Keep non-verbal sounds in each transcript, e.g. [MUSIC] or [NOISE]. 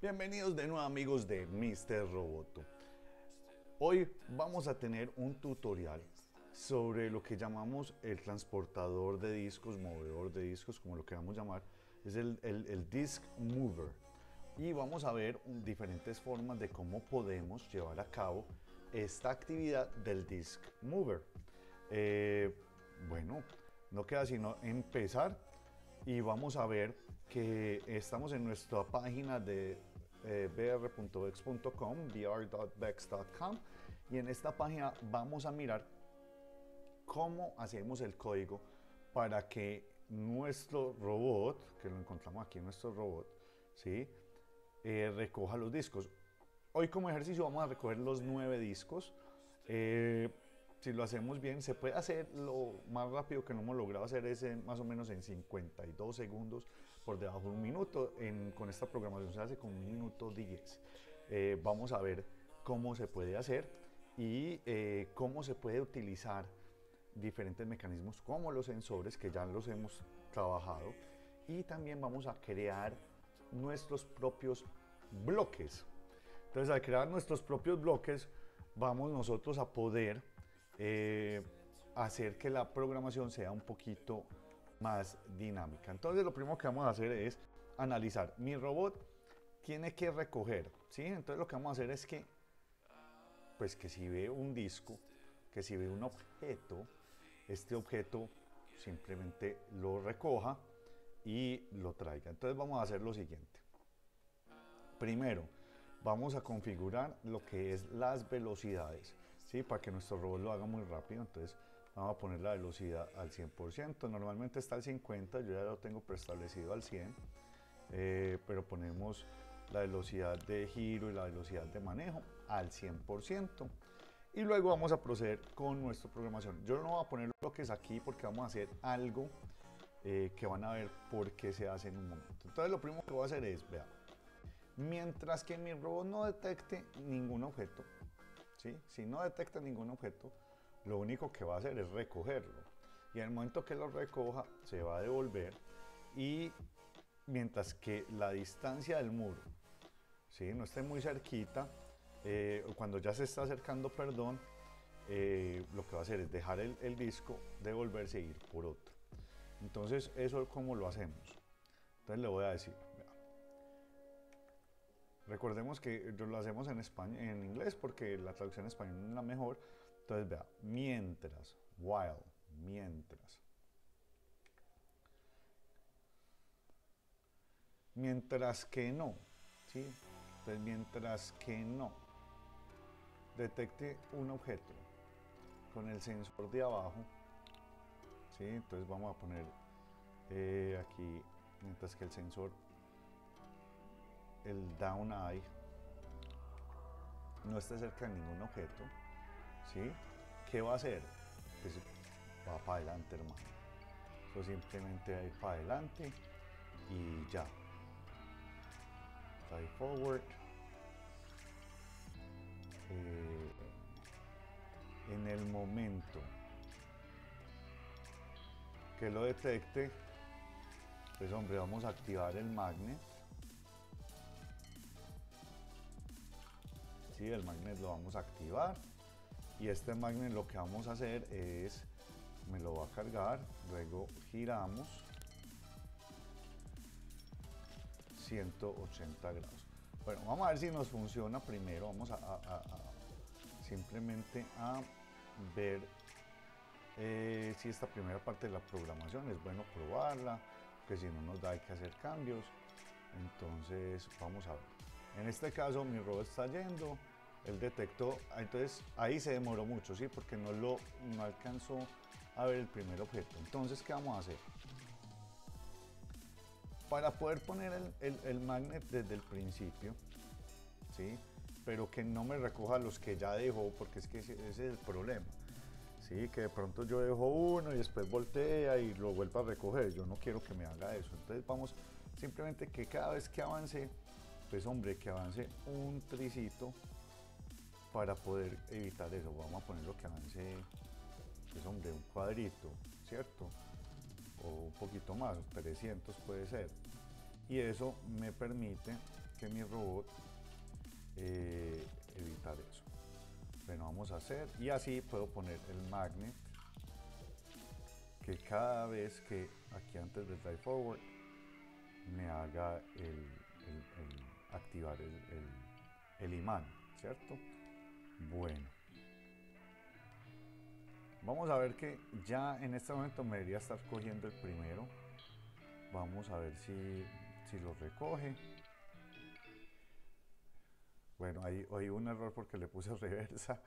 Bienvenidos de nuevo amigos de Mr. Roboto. Hoy vamos a tener un tutorial sobre lo que llamamos el transportador de discos, movedor de discos, como lo queramos llamar, es el, el, Disk Mover. Y vamos a ver diferentes formas de cómo podemos llevar a cabo esta actividad del Disk Mover. Eh, bueno, no queda sino empezar y vamos a ver que estamos en nuestra página de eh, br.vex.com, br.vex.com y en esta página vamos a mirar cómo hacemos el código para que nuestro robot, que lo encontramos aquí en nuestro robot, ¿sí? Eh, recoja los discos. Hoy como ejercicio vamos a recoger los nueve discos. Eh, si lo hacemos bien, se puede hacer lo más rápido que no hemos logrado hacer es más o menos en 52 segundos por debajo de un minuto. con esta programación se hace con un minuto 10. Eh, vamos a ver cómo se puede hacer y eh, cómo se puede utilizar diferentes mecanismos como los sensores que ya los hemos trabajado y también vamos a crear nuestros propios bloques. Entonces al crear nuestros propios bloques vamos nosotros a poder eh, hacer que la programación sea un poquito más dinámica. Entonces lo primero que vamos a hacer es analizar. Mi robot tiene que recoger, ¿sí? Entonces lo que vamos a hacer es que, pues que si ve un disco, que si ve un objeto, este objeto simplemente lo recoja y lo traiga. Entonces vamos a hacer lo siguiente. Primero, vamos a configurar lo que es las velocidades. ¿sí? para que nuestro robot lo haga muy rápido. Entonces vamos a poner la velocidad al 100%. Normalmente está al 50, yo ya lo tengo preestablecido al 100, eh, pero ponemos la velocidad de giro y la velocidad de manejo al 100%. Y luego vamos a proceder con nuestra programación. Yo no voy a poner bloques aquí porque vamos a hacer algo eh, que van a ver por qué se hace en un momento. Entonces lo primero que voy a hacer es, vea, mientras que mi robot no detecte ningún objeto, si no detecta ningún objeto, lo único que va a hacer es recogerlo. Y en el momento que lo recoja, se va a devolver y mientras que la distancia del muro ¿sí? no esté muy cerquita, eh, cuando ya se está acercando, perdón, eh, lo que va a hacer es dejar el, el disco, devolverse e ir por otro. Entonces, eso es como lo hacemos. Entonces le voy a decir, Recordemos que lo hacemos en, España, en inglés porque la traducción en español es la mejor. Entonces, vea, mientras, while, mientras. Mientras que no, ¿sí? Entonces, mientras que no detecte un objeto con el sensor de abajo, ¿sí? Entonces vamos a poner eh, aquí, mientras que el sensor el down eye no esté cerca de ningún objeto, ¿sí? ¿Qué va a hacer? Pues va para adelante, hermano. Eso simplemente va a ir para adelante y ya. Forward. Eh, en el momento que lo detecte, pues hombre, vamos a activar el magnet el magnet lo vamos a activar y este magnet lo que vamos a hacer es, me lo va a cargar, luego giramos 180 grados. Bueno, vamos a ver si nos funciona primero, vamos a, simplemente a ver eh, si esta primera parte de la programación es bueno probarla, que si no nos da hay que hacer cambios. Entonces vamos a ver. En este caso mi robot está yendo, él detectó, entonces ahí se demoró mucho, ¿sí? Porque no, lo, no alcanzó a ver el primer objeto. Entonces, ¿qué vamos a hacer? Para poder poner el, el, magnet desde el principio, ¿sí? Pero que no me recoja los que ya dejó, porque es que ese, es el problema. Sí, que de pronto yo dejo uno y después voltea y lo vuelvo a recoger. Yo no quiero que me haga eso. Entonces vamos simplemente que cada vez que avance pues hombre, que avance un tricito para poder evitar eso. Vamos a ponerlo que avance, pues hombre, un cuadrito, ¿cierto? O un poquito más, 300 puede ser. Y eso me permite que mi robot eh, evitar eso. Bueno, vamos a hacer y así puedo poner el magnet que cada vez que aquí antes del drive forward me haga activar el imán, ¿cierto? Bueno. Vamos a ver que ya en este momento me debería estar cogiendo el primero. Vamos a ver si, si lo recoge. Bueno, hay, hay un error porque le puse [LAUGHS] reversa,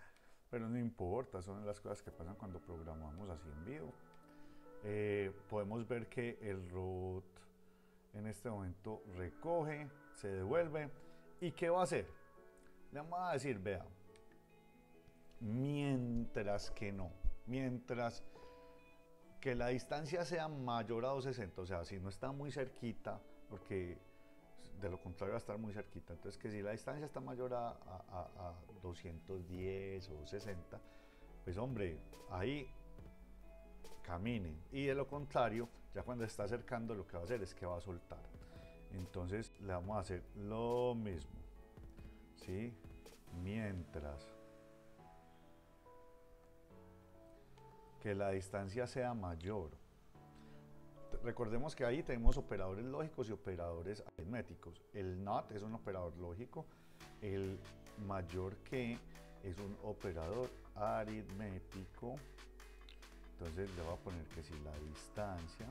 pero no importa, son las cosas que pasan cuando programamos así en vivo. Eh, podemos ver que el robot en este momento recoge, se devuelve. ¿Y qué va a hacer? Le vamos a decir, vea, mientras que no, mientras que la distancia sea mayor a 260, o sea, si no está muy cerquita, porque de lo contrario va a estar muy cerquita, entonces que si la distancia está mayor a, a 210 o 60, pues hombre, ahí caminen. Y de lo contrario, ya cuando está acercando, lo que va a hacer es que va a soltar. Entonces le vamos a hacer lo mismo. ¿Sí? Mientras que la distancia sea mayor. Recordemos que ahí tenemos operadores lógicos y operadores aritméticos. El NOT es un operador lógico, el mayor que es un operador aritmético. Entonces le voy a poner que si la distancia.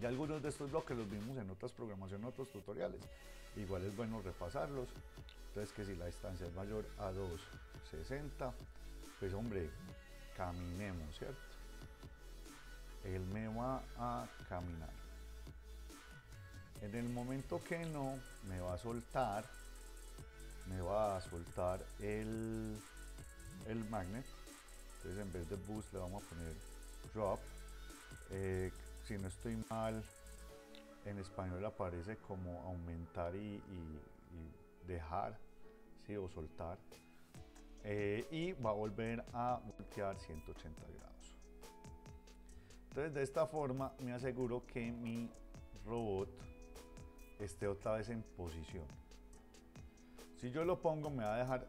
Y algunos de estos bloques los vimos en otras programaciones, en otros tutoriales. Igual es bueno repasarlos. Entonces que si la distancia es mayor a 260, pues hombre, caminemos, ¿cierto? Él me va a caminar. En el momento que no, me va a soltar, me va a soltar el, el magnet. Entonces en vez de boost le vamos a poner drop. Eh, si no estoy mal, en español aparece como aumentar y, dejar, ¿sí? o soltar. Eh, y va a volver a voltear 180 grados. Entonces de esta forma me aseguro que mi robot esté otra vez en posición. Si yo lo pongo me va a dejar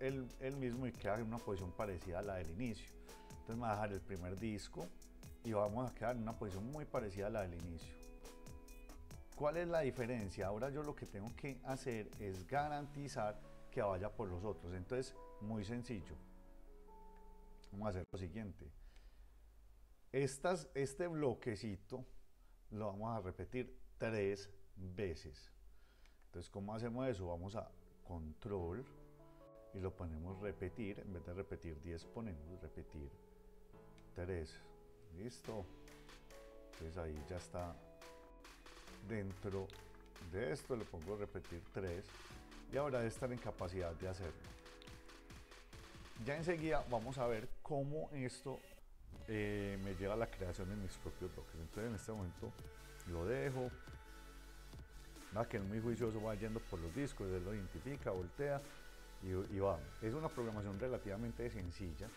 el, el mismo y queda en una posición parecida a la del inicio. Entonces me va a dejar el primer disco y vamos a quedar en una posición muy parecida a la del inicio. ¿Cuál es la diferencia? Ahora yo lo que tengo que hacer es garantizar que vaya por los otros. Entonces muy sencillo. Vamos a hacer lo siguiente. Este bloquecito lo vamos a repetir tres veces. Entonces, ¿cómo hacemos eso? Vamos a control y lo ponemos repetir. En vez de repetir 10, ponemos repetir 3. Listo. Entonces ahí ya está dentro de esto. Le pongo repetir 3 y ahora debe estar en capacidad de hacerlo. Ya enseguida vamos a ver cómo esto eh, me lleva a la creación de mis propios bloques. Entonces en este momento lo dejo. Nada que es muy juicioso va yendo por los discos, él lo identifica, voltea y, va. Es una programación relativamente sencilla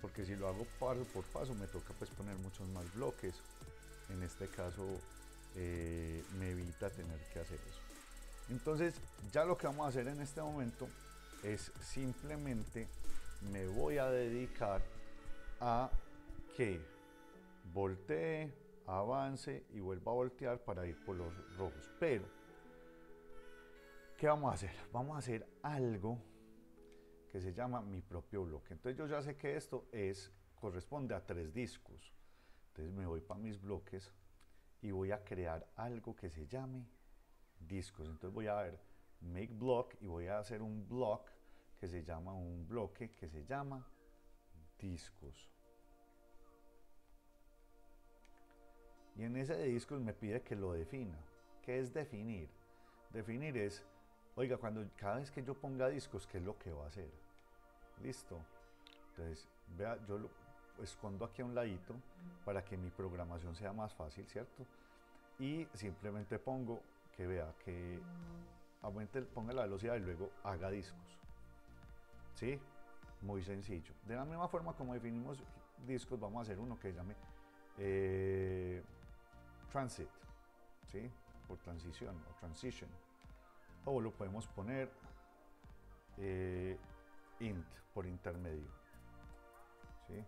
porque si lo hago paso por paso me toca pues poner muchos más bloques. En este caso eh, me evita tener que hacer eso. Entonces ya lo que vamos a hacer en este momento es simplemente me voy a dedicar a que voltee, avance y vuelva a voltear para ir por los rojos. Pero, ¿qué vamos a hacer? Vamos a hacer algo que se llama mi propio bloque. Entonces yo ya sé que esto es, corresponde a tres discos. Entonces me voy para mis bloques y voy a crear algo que se llame discos. Entonces voy a ver make block y voy a hacer un block que se llama un bloque que se llama discos. Y en ese de discos me pide que lo defina. ¿Qué es definir? Definir es, oiga, cuando cada vez que yo ponga discos, ¿qué es lo que va a hacer? ¿Listo? Entonces, vea, yo lo escondo aquí a un ladito para que mi programación sea más fácil, ¿cierto? Y simplemente pongo que vea que aumente, ponga la velocidad y luego haga discos. ¿Sí? Muy sencillo. De la misma forma como definimos discos, vamos a hacer uno que se llame eh, Transit. ¿Sí? por transición o transition. O lo podemos poner eh, int por intermedio. ¿sí?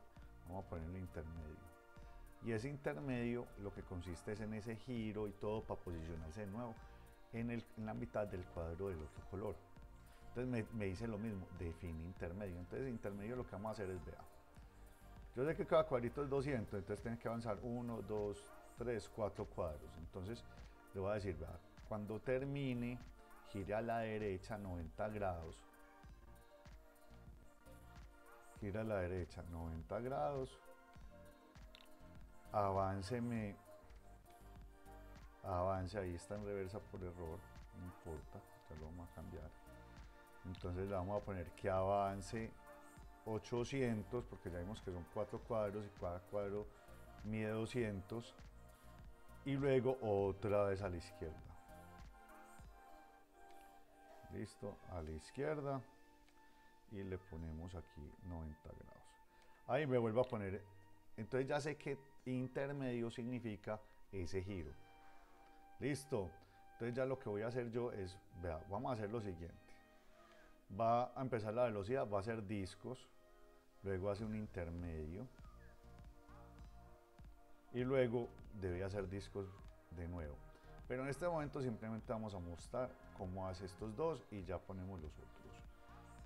Vamos a poner el intermedio. Y ese intermedio lo que consiste es en ese giro y todo para posicionarse de nuevo en, el, en la mitad del cuadro del otro color. Entonces me, dice lo mismo, define intermedio. Entonces intermedio lo que vamos a hacer es, vea, yo sé que cada cuadrito es 200, entonces tienen que avanzar 1, 2, 3, 4 cuadros. Entonces le voy a decir, vea, cuando termine, gire a la derecha 90 grados. Gira a la derecha 90 grados. Avanceme. Avance, ahí está en reversa por error, no importa, ya lo vamos a cambiar. Entonces le vamos a poner que avance 800, porque ya vimos que son cuatro cuadros y cada cuadro mide 200. Y luego otra vez a la izquierda. Listo, a la izquierda. Y le ponemos aquí 90 grados. Ahí me vuelvo a poner. Entonces ya sé que intermedio significa ese giro. Listo. Entonces ya lo que voy a hacer yo es, vea, vamos a hacer lo siguiente. Va a empezar la velocidad, va a ser discos, luego hace un intermedio y luego debe hacer discos de nuevo. Pero en este momento simplemente vamos a mostrar cómo hace estos dos y ya ponemos los otros.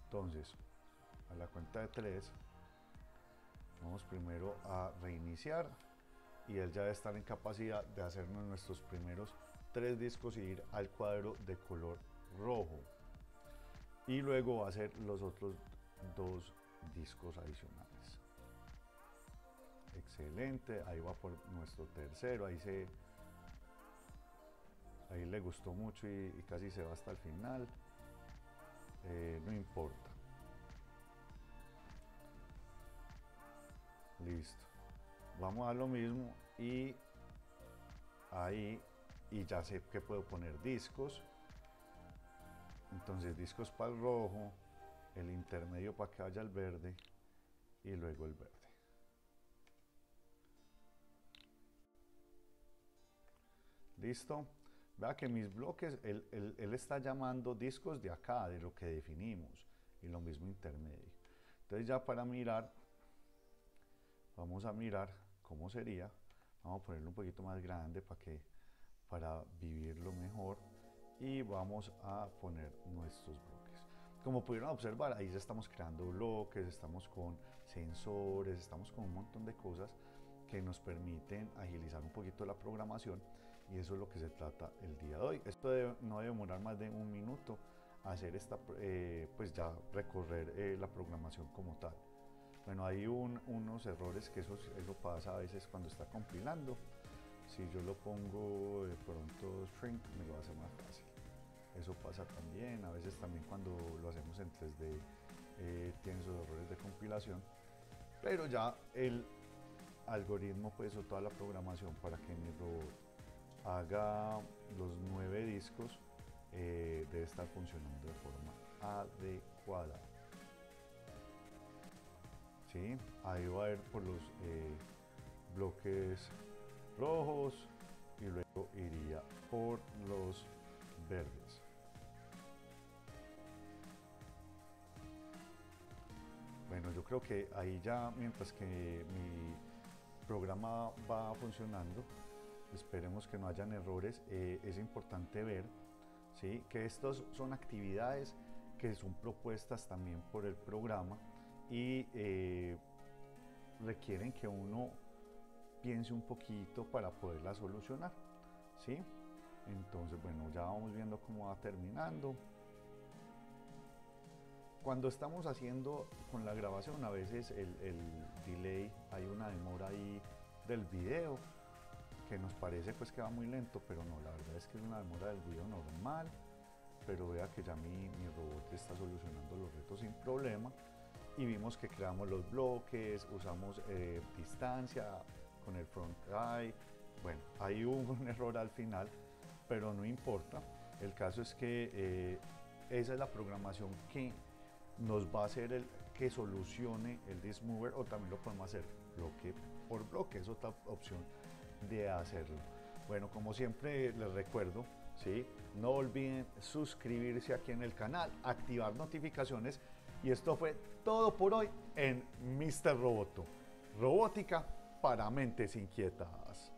Entonces, a la cuenta de tres, vamos primero a reiniciar y él ya debe estar en capacidad de hacernos nuestros primeros tres discos y ir al cuadro de color rojo y luego va a hacer los otros dos discos adicionales. Excelente ahí va por nuestro tercero ahí se ahí le gustó mucho y, casi se va hasta el final. Eh, no importa. Listo. Vamos a lo mismo y ahí y ya sé que puedo poner discos entonces discos para el rojo el intermedio para que vaya el verde y luego el verde. Listo. Vea que mis bloques él, él está llamando discos de acá de lo que definimos y lo mismo intermedio. Entonces ya para mirar vamos a mirar cómo sería. Vamos a ponerlo un poquito más grande para que para vivirlo mejor y vamos a poner nuestros bloques como pudieron observar ahí ya estamos creando bloques estamos con sensores estamos con un montón de cosas que nos permiten agilizar un poquito la programación y eso es lo que se trata el día de hoy esto no debe demorar más de un minuto hacer esta eh, pues ya recorrer eh, la programación como tal bueno, hay unos errores que eso, eso pasa a veces cuando está compilando. Si yo lo pongo de pronto shrink, me lo hace más fácil. Eso pasa también, a veces también cuando lo hacemos en 3D eh, tiene esos errores de compilación. Pero ya el algoritmo pues o toda la programación para que mi robot haga los nueve discos eh, debe estar funcionando de forma adecuada. ¿sí? Ahí va a ir por los eh, bloques rojos y luego iría por los verdes. Bueno, yo creo que ahí ya, mientras que mi programa va funcionando, esperemos que no hayan errores, eh, es importante ver ¿sí? que estas son actividades que son propuestas también por el programa y eh, requieren que uno piense un poquito para poderla solucionar. ¿sí? Entonces, bueno, ya vamos viendo cómo va terminando. Cuando estamos haciendo con la grabación, a veces el, el delay, hay una demora ahí del video que nos parece pues que va muy lento, pero no, la verdad es que es una demora del video normal, pero vea que ya mi, mi robot está solucionando los retos sin problema y vimos que creamos los bloques, usamos eh, distancia con el front eye. Bueno, ahí [LAUGHS] hubo un error al final, pero no importa. El caso es que eh, esa es la programación que nos va a hacer el que solucione el disk o también lo podemos hacer bloque por bloque, es otra opción de hacerlo. Bueno, como siempre les recuerdo, ¿sí? no olviden suscribirse aquí en el canal, activar notificaciones y esto fue todo por hoy en Mr. Roboto. Robótica para mentes inquietas.